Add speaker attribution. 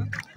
Speaker 1: Mm-hmm.